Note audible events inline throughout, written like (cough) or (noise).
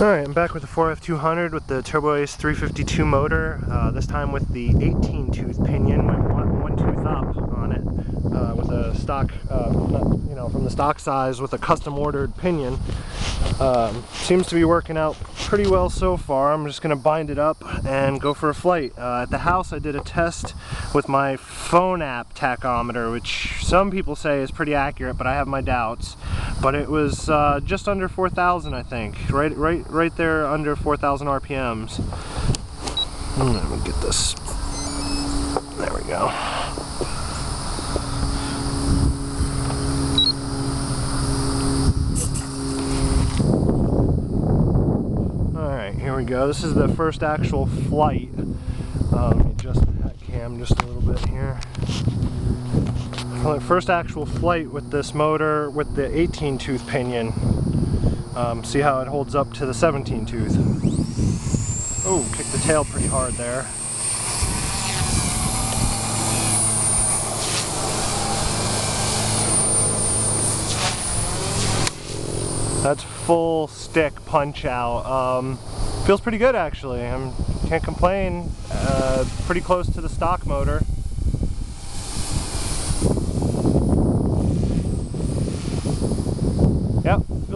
Alright, I'm back with the 4F200 with the Turbo Ace 352 motor, uh, this time with the 18 tooth pinion, went one, one tooth up on it uh, with a stock, uh, you know, from the stock size with a custom ordered pinion. Um, seems to be working out pretty well so far. I'm just going to bind it up and go for a flight. Uh, at the house I did a test with my phone app tachometer, which some people say is pretty accurate, but I have my doubts. But it was uh, just under 4,000 I think, right, right, right there under 4,000 RPMs. Hmm, let me get this. There we go. Alright here we go. This is the first actual flight. Me adjust that cam just a little bit here. First actual flight with this motor with the 18 tooth pinion. Um, see how it holds up to the 17 tooth. Oh, kicked the tail pretty hard there. That's full stick punch out. Um, Feels pretty good actually. I can't complain. Uh, pretty close to the stock motor.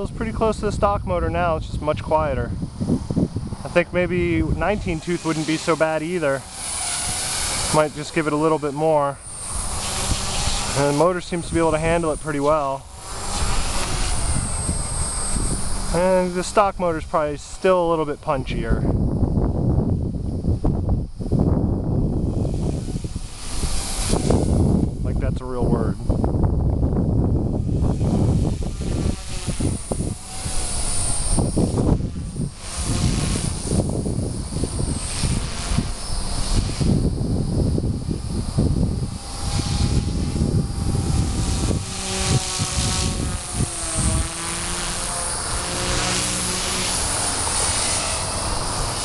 Feels pretty close to the stock motor now. It's just much quieter. I think maybe 19 tooth wouldn't be so bad either. Might just give it a little bit more. And the motor seems to be able to handle it pretty well. And the stock motor is probably still a little bit punchier. Like that's a real word.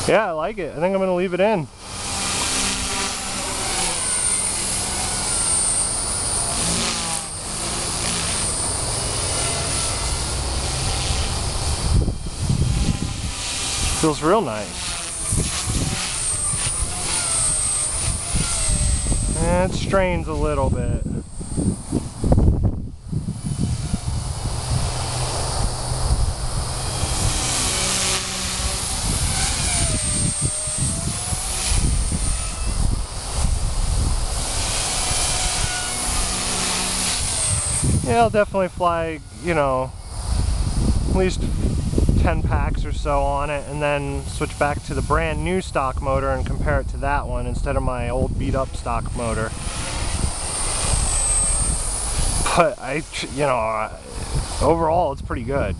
Yeah, I like it. I think I'm going to leave it in. Feels real nice. And it strains a little bit. Yeah, I'll definitely fly, you know, at least 10 packs or so on it and then switch back to the brand new stock motor and compare it to that one instead of my old beat up stock motor. But I, you know, overall it's pretty good.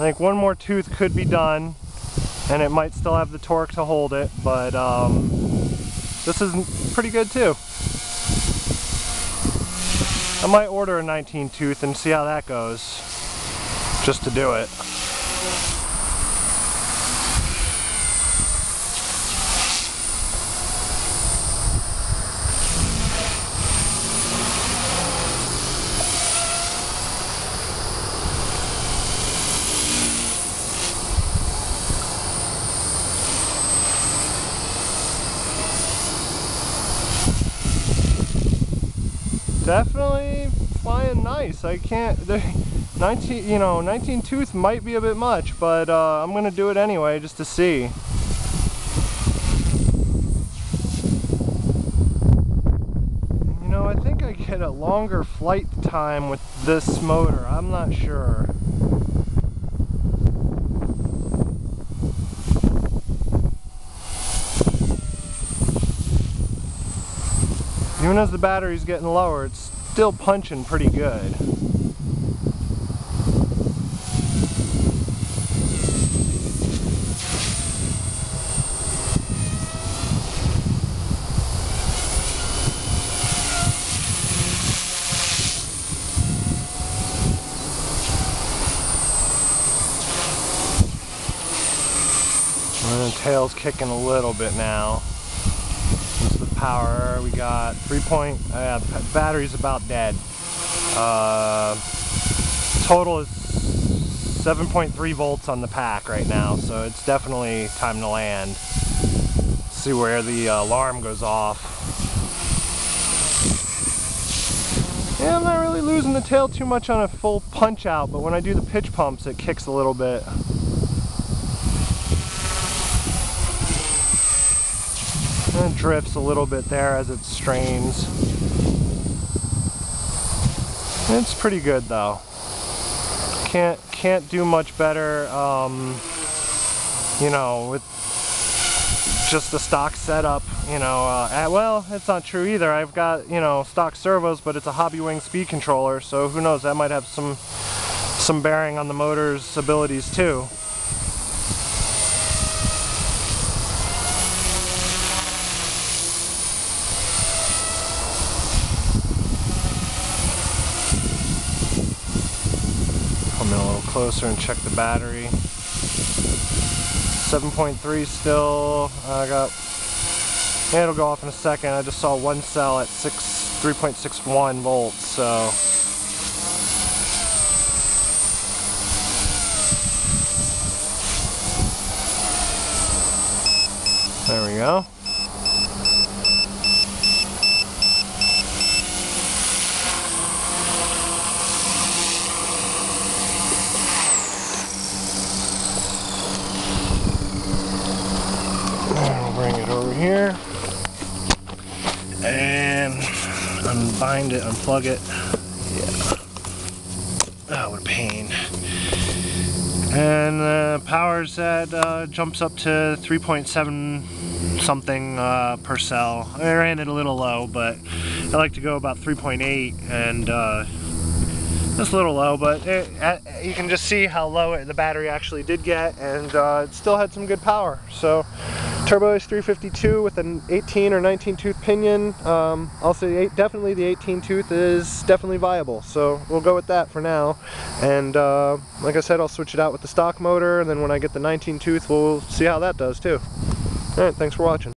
I think one more tooth could be done and it might still have the torque to hold it, but um, this is pretty good too. I might order a 19 tooth and see how that goes, just to do it. Definitely flying nice. I can't, (laughs) the 19, you know, 19 tooth might be a bit much, but uh, I'm gonna do it anyway just to see. You know, I think I get a longer flight time with this motor. I'm not sure. Even as the battery's getting lower, it's still punching pretty good. And the tail's kicking a little bit now. Power. We got three point. Uh, battery's about dead. Uh, total is 7.3 volts on the pack right now, so it's definitely time to land. See where the uh, alarm goes off. Yeah, I'm not really losing the tail too much on a full punch out, but when I do the pitch pumps, it kicks a little bit. And drifts a little bit there as it strains. It's pretty good though. Can't can't do much better. Um, you know, with just the stock setup, you know, uh, at, well, it's not true either. I've got, you know, stock servos, but it's a Hobbywing speed controller, so who knows, that might have some some bearing on the motor's abilities too. Come in a little closer and check the battery. 7.3 still. I got. Yeah, it'll go off in a second. I just saw one cell at six, 3.61 volts. So. There we go. I'll bring it over here and unbind it, unplug it. Yeah. Oh, what a pain. And the power's at uh, jumps up to 3.7 something uh, per cell. I ran it a little low, but I like to go about 3.8 and uh, it's a little low, but it, uh, you can just see how low it, the battery actually did get, and uh, it still had some good power. So, Turbo Ace 352 with an 18 or 19 tooth pinion. Um, I'll say eight, definitely the 18 tooth is definitely viable. So we'll go with that for now. And uh, like I said, I'll switch it out with the stock motor, and then when I get the 19 tooth, we'll see how that does too. All right, thanks for watching.